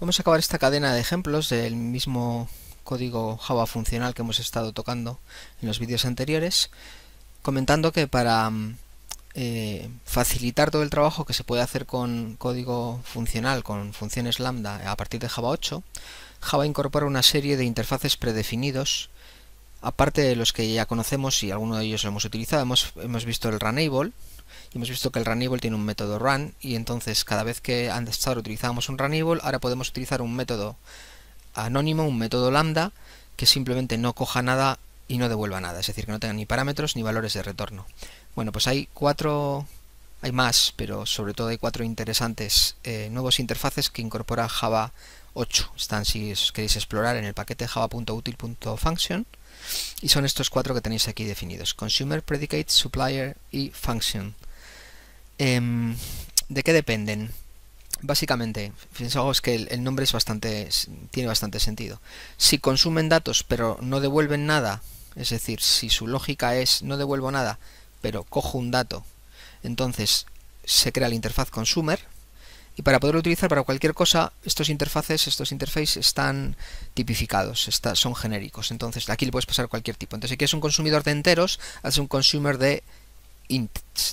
Vamos a acabar esta cadena de ejemplos del mismo código Java funcional que hemos estado tocando en los vídeos anteriores, comentando que para mm, eh, facilitar todo el trabajo que se puede hacer con código funcional, con funciones lambda a partir de Java 8, Java incorpora una serie de interfaces predefinidos, aparte de los que ya conocemos y alguno de ellos lo hemos utilizado, hemos, hemos visto el Runable, y hemos visto que el Runable tiene un método run y entonces cada vez que antes utilizábamos un Runable, ahora podemos utilizar un método anónimo, un método lambda, que simplemente no coja nada y no devuelva nada, es decir, que no tenga ni parámetros ni valores de retorno. Bueno, pues hay cuatro, hay más, pero sobre todo hay cuatro interesantes eh, nuevos interfaces que incorpora Java 8. Están, si queréis explorar, en el paquete java.util.function y son estos cuatro que tenéis aquí definidos, Consumer, Predicate, Supplier y Function. Em, ¿De qué dependen? Básicamente, fijaos que el, nombre es bastante, tiene bastante sentido. Si consumen datos pero no devuelven nada, es decir, si su lógica es no devuelvo nada, pero cojo un dato, entonces se crea la interfaz consumer. Y para poderlo utilizar para cualquier cosa, estos interfaces, estos interfaces están tipificados, son genéricos. Entonces aquí le puedes pasar cualquier tipo. Entonces si quieres un consumidor de enteros, haces un consumer de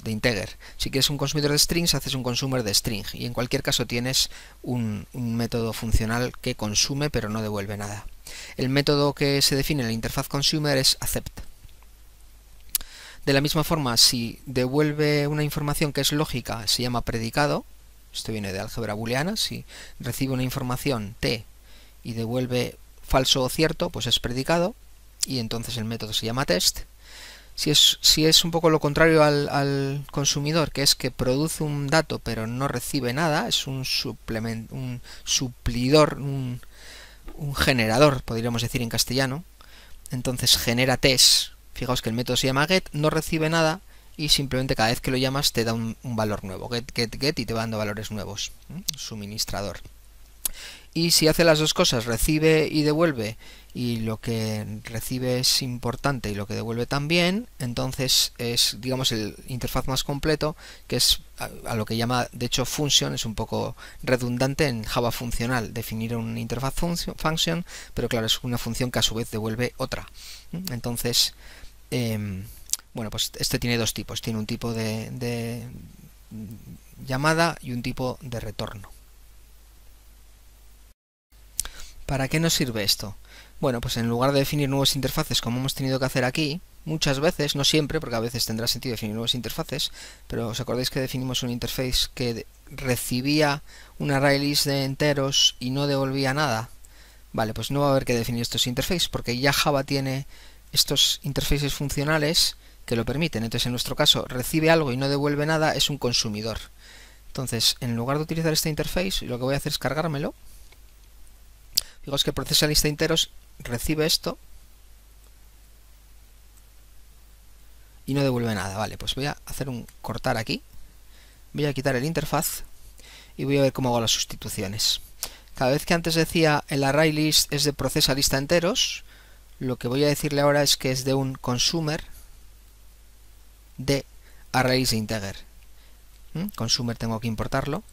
de integer. Si quieres un consumidor de strings, haces un consumer de string. Y en cualquier caso tienes un, método funcional que consume pero no devuelve nada. El método que se define en la interfaz consumer es accept. De la misma forma, si devuelve una información que es lógica, se llama predicado. Esto viene de álgebra booleana. Si recibe una información t y devuelve falso o cierto, pues es predicado. Y entonces el método se llama test. Si es, si es un poco lo contrario al, consumidor, que es que produce un dato pero no recibe nada, es un, suplemento, un suplidor, un, generador, podríamos decir en castellano, entonces genera test, fijaos que el método se llama get, no recibe nada y simplemente cada vez que lo llamas te da un, valor nuevo, get, get, get y te va dando valores nuevos, suministrador. Y si hace las dos cosas, recibe y devuelve, y lo que recibe es importante y lo que devuelve también, entonces es, digamos, el interfaz más completo, que es a, lo que llama, de hecho, function, es un poco redundante en Java funcional, definir una interfaz function, pero claro, es una función que a su vez devuelve otra. Entonces, em, bueno, pues este tiene dos tipos, tiene un tipo de llamada y un tipo de retorno. ¿Para qué nos sirve esto? Bueno, pues en lugar de definir nuevas interfaces como hemos tenido que hacer aquí, muchas veces, no siempre, porque a veces tendrá sentido definir nuevas interfaces, pero os acordáis que definimos un interface que recibía un array list de enteros y no devolvía nada. Vale, pues no va a haber que definir estos interfaces porque ya Java tiene estos interfaces funcionales que lo permiten. Entonces, en nuestro caso, recibe algo y no devuelve nada, es un consumidor. Entonces, en lugar de utilizar este interface, lo que voy a hacer es cargármelo. Digo, que procesa lista enteros recibe esto y no devuelve nada. Vale, pues voy a hacer un cortar aquí. Voy a quitar el interfaz y voy a ver cómo hago las sustituciones. Cada vez que antes decía el array list es de procesa lista enteros, lo que voy a decirle ahora es que es de un consumer de array list de integer. ¿Mm? Consumer tengo que importarlo.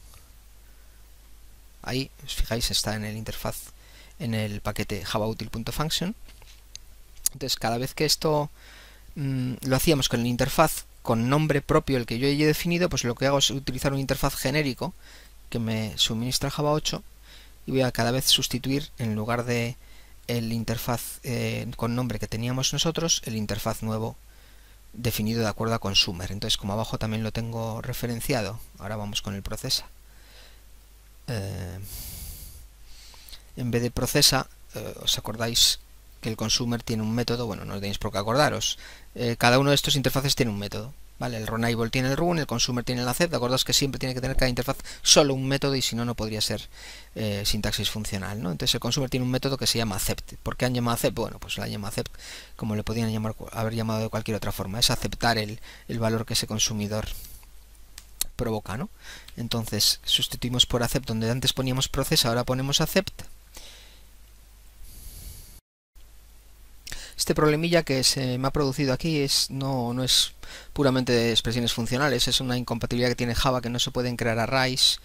Ahí, os fijáis, está en el interfaz en el paquete javautil.function. Entonces, cada vez que esto mm, lo hacíamos con la interfaz con nombre propio, el que yo he definido, pues lo que hago es utilizar un interfaz genérico que me suministra Java 8 y voy a cada vez sustituir en lugar de el interfaz eh, con nombre que teníamos nosotros, el interfaz nuevo definido de acuerdo a consumer. Entonces, como abajo también lo tengo referenciado, ahora vamos con el procesa. Eh, en vez de procesa, eh, os acordáis que el consumer tiene un método, bueno, no tenéis por qué acordaros, eh, cada uno de estos interfaces tiene un método, ¿vale? El runable tiene el run, el consumer tiene el accept, acordaos que siempre tiene que tener cada interfaz solo un método y si no, no podría ser eh, sintaxis funcional, ¿no? Entonces el consumer tiene un método que se llama accept. ¿Por qué han llamado accept? Bueno, pues la llama accept como le podían llamar, haber llamado de cualquier otra forma, es aceptar el, el valor que ese consumidor provoca, ¿no? Entonces sustituimos por accept donde antes poníamos procesa, ahora ponemos accept Este problemilla que se me ha producido aquí es no, no es puramente de expresiones funcionales, es una incompatibilidad que tiene Java que no se pueden crear arrays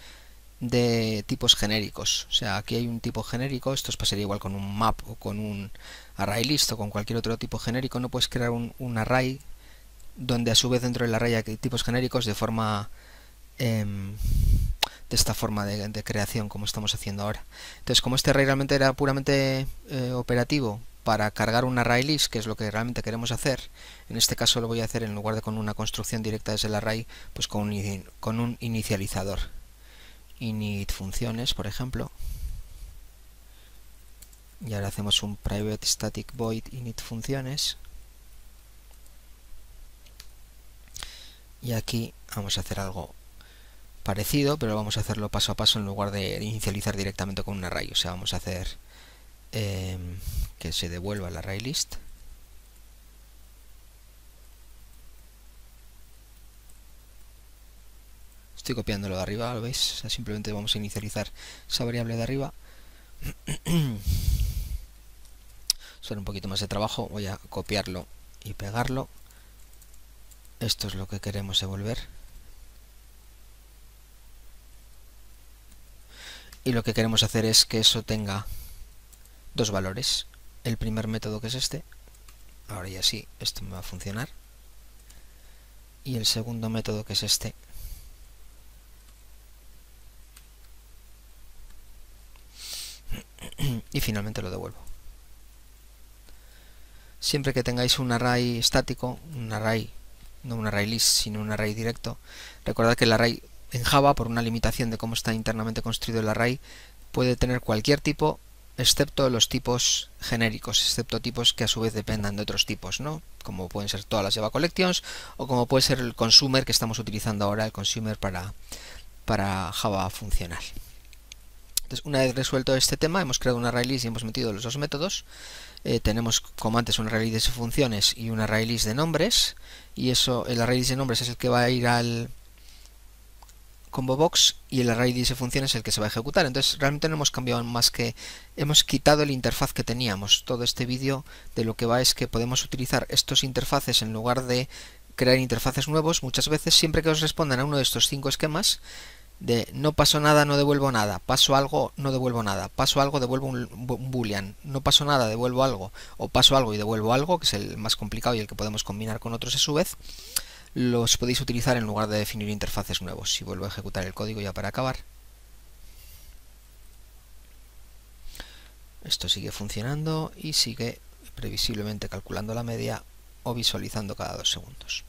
de tipos genéricos. O sea, aquí hay un tipo genérico, esto pasaría igual con un map o con un array list o con cualquier otro tipo genérico. No puedes crear un, array donde a su vez dentro del array hay tipos genéricos de forma em, de esta forma de, creación como estamos haciendo ahora. Entonces, como este array realmente era puramente eh, operativo para cargar un array list, que es lo que realmente queremos hacer, en este caso lo voy a hacer en lugar de con una construcción directa desde el array, pues con un, con un inicializador. Init funciones, por ejemplo. Y ahora hacemos un private static void init funciones. Y aquí vamos a hacer algo parecido, pero vamos a hacerlo paso a paso en lugar de inicializar directamente con un array. O sea, vamos a hacer em, que se devuelva el array list. Estoy copiándolo de arriba, ¿lo veis? Simplemente vamos a inicializar esa variable de arriba. Suena un poquito más de trabajo, voy a copiarlo y pegarlo. Esto es lo que queremos devolver. y lo que queremos hacer es que eso tenga dos valores. El primer método que es este ahora ya sí, esto me va a funcionar. Y el segundo método que es este y finalmente lo devuelvo. Siempre que tengáis un array estático un array no un array list sino un array directo recordad que el array en Java, por una limitación de cómo está internamente construido el array, puede tener cualquier tipo excepto los tipos genéricos, excepto tipos que a su vez dependan de otros tipos, ¿no? Como pueden ser todas las Java Collections o como puede ser el consumer que estamos utilizando ahora, el consumer para, para Java funcional. Entonces, una vez resuelto este tema, hemos creado un array list y hemos metido los dos métodos. Eh, tenemos como antes un array list de funciones y un array list de nombres. Y eso, el array list de nombres es el que va a ir al, combo box y el array de función es el que se va a ejecutar. Entonces realmente no hemos cambiado más que hemos quitado el interfaz que teníamos. Todo este vídeo de lo que va es que podemos utilizar estos interfaces en lugar de crear interfaces nuevos. Muchas veces siempre que os respondan a uno de estos cinco esquemas de no paso nada, no devuelvo nada, paso algo, no devuelvo nada, paso algo, devuelvo un, un, boolean, no paso nada, devuelvo algo, o paso algo y devuelvo algo, que es el más complicado y el que podemos combinar con otros a su vez, los podéis utilizar en lugar de definir interfaces nuevos. Si vuelvo a ejecutar el código ya para acabar. Esto sigue funcionando y sigue previsiblemente calculando la media o visualizando cada dos segundos.